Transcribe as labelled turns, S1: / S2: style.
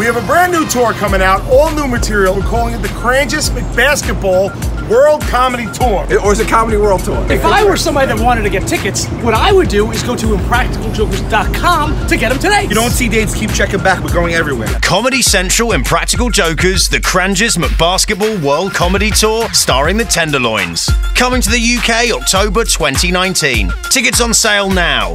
S1: We have a brand new tour coming out, all new material. We're calling it the Cranjis McBasketball World Comedy Tour.
S2: Or is it Comedy World Tour?
S3: If I were somebody that wanted to get tickets, what I would do is go to impracticaljokers.com to get them today.
S4: You don't see dates, keep checking back. We're going everywhere.
S5: Comedy Central Impractical Jokers, the Cranjis McBasketball World Comedy Tour, starring the Tenderloins. Coming to the UK October 2019. Tickets on sale now.